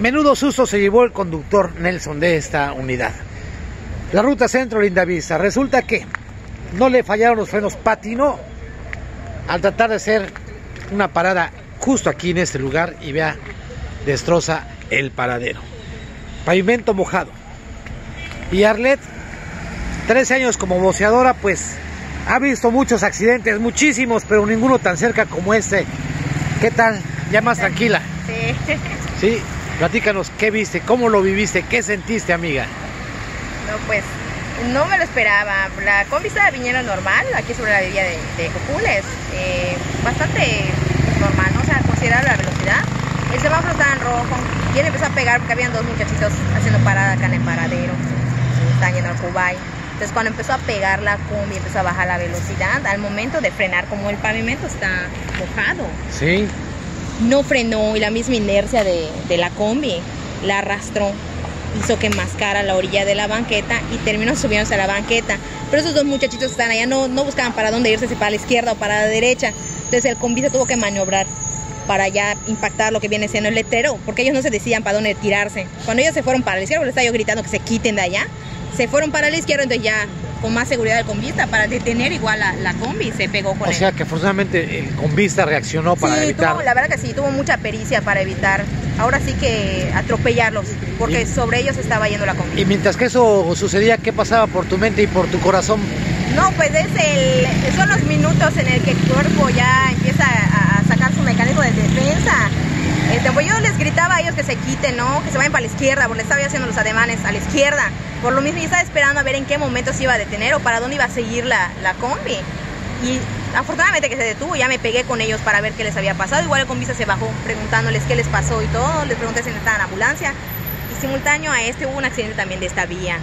Menudo susto se llevó el conductor Nelson de esta unidad. La ruta centro Lindavista. Resulta que no le fallaron los frenos, patinó al tratar de hacer una parada justo aquí en este lugar y vea, destroza el paradero. Pavimento mojado. Y Arlet, 13 años como boceadora, pues ha visto muchos accidentes, muchísimos, pero ninguno tan cerca como este. ¿Qué tal? Ya más tranquila. Sí. Sí, platícanos, ¿qué viste? ¿Cómo lo viviste? ¿Qué sentiste, amiga? No, pues no me lo esperaba. La combi estaba viniendo normal, aquí sobre la vía de, de Copules. Eh, bastante normal, ¿no? O sea, considerable la velocidad. El semáforo estaba en rojo y él empezó a pegar porque habían dos muchachitos haciendo parada acá en el paradero. Estaban yendo al Cubay. Entonces cuando empezó a pegar la combi, empezó a bajar la velocidad, al momento de frenar, como el pavimento está mojado, Sí, no frenó y la misma inercia de, de la combi la arrastró, hizo que mascara la orilla de la banqueta y terminó subiéndose a la banqueta. Pero esos dos muchachitos están allá no, no buscaban para dónde irse, si para la izquierda o para la derecha. Entonces el combi se tuvo que maniobrar para ya impactar lo que viene siendo el letrero, porque ellos no se decían para dónde tirarse. Cuando ellos se fueron para la izquierda, le estaba gritando que se quiten de allá, se fueron para la izquierda, entonces ya con más seguridad el combista para detener igual la, la combi se pegó con o él. sea que afortunadamente el convista reaccionó para sí, evitar. tuvo- la verdad que sí, tuvo mucha pericia para evitar, ahora sí que atropellarlos, porque Y- sobre ellos estaba yendo la combi. Y mientras que eso sucedía, ¿qué pasaba por tu mente y por tu corazón? No, pues es el, son los minutos en el que el cuerpo ya empieza a, a sacar su mecanismo de defensa. Este, pues yo les gritaba a ellos que se quiten, Que se vayan para la izquierda, porque estaba haciendo los ademanes a la izquierda. Por lo mismo, yo estaba esperando a ver en qué momento se iba a detener o para dónde iba a seguir la, la combi. Y afortunadamente que se detuvo, ya me pegué con ellos para ver qué les había pasado. Igual el combista se bajó preguntándoles qué les pasó y todo. Les pregunté si necesitaban ambulancia. Y simultáneo a este hubo un accidente también de esta vía.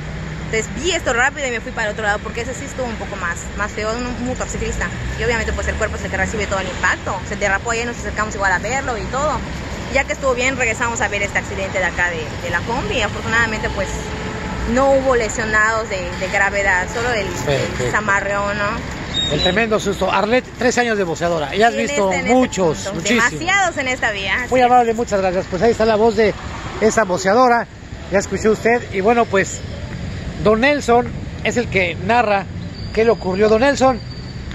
Entonces vi esto rápido y me fui para el otro lado porque ese sí estuvo un poco más, más feo, un, un motociclista. Y obviamente pues el cuerpo es el que recibe todo el impacto. Se derrapó ahí nos acercamos igual a verlo y todo. Ya que estuvo bien, regresamos a ver este accidente de acá de, de la combi. Afortunadamente pues no hubo lesionados de, de gravedad, solo el, el zamarreón, ¿no? El Sí. tremendo susto. Arlet, 13 años de boceadora. Y has Sí, visto este- este muchos, muchísimos. Demasiados en esta vía. Muy amable, muchas gracias. Pues ahí está la voz de esa boceadora. Ya escuchó usted. Y bueno, pues Don Nelson es el que narra qué le ocurrió. Don Nelson,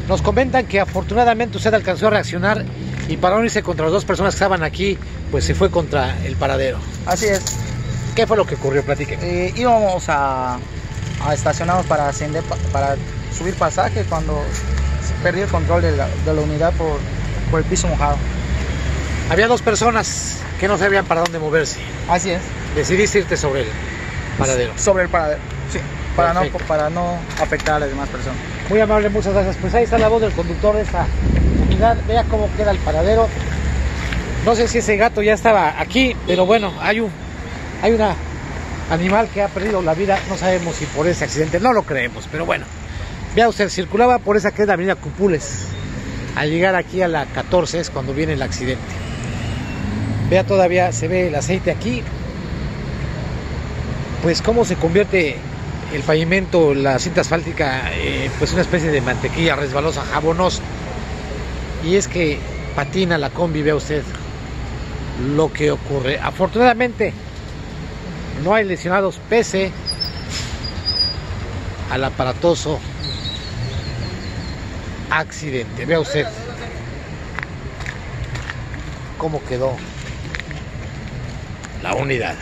nos comentan que afortunadamente usted alcanzó a reaccionar y para no irse contra las dos personas que estaban aquí, pues se fue contra el paradero. Así es. ¿Qué fue lo que ocurrió? Platique. Eh, íbamos a, a estacionarnos para ascender, pa- para subir pasaje cuando se perdió el control de la, de la unidad por, por el piso mojado. Había dos personas que no sabían para dónde moverse. Así es. Decidiste irte sobre el paradero. Sobre el paradero. Sí. Para no, para no afectar a las demás personas. Muy amable, muchas gracias. Pues ahí está la voz del conductor de esta unidad. Vea cómo queda el paradero. No sé si ese gato ya estaba aquí, pero bueno, hay un hay una animal que ha perdido la vida. No sabemos si por ese accidente, no lo creemos, pero bueno. Vea usted, circulaba por esa que es la avenida Cupules. Al llegar aquí a la 14 es cuando viene el accidente. Vea todavía, se ve el aceite aquí. Pues cómo se convierte el pavimento, la cinta asfáltica, eh, pues una especie de mantequilla resbalosa, jabonosa. Y es que patina la combi, vea usted lo que ocurre. Afortunadamente no hay lesionados pese al aparatoso accidente. Vea usted cómo quedó la unidad.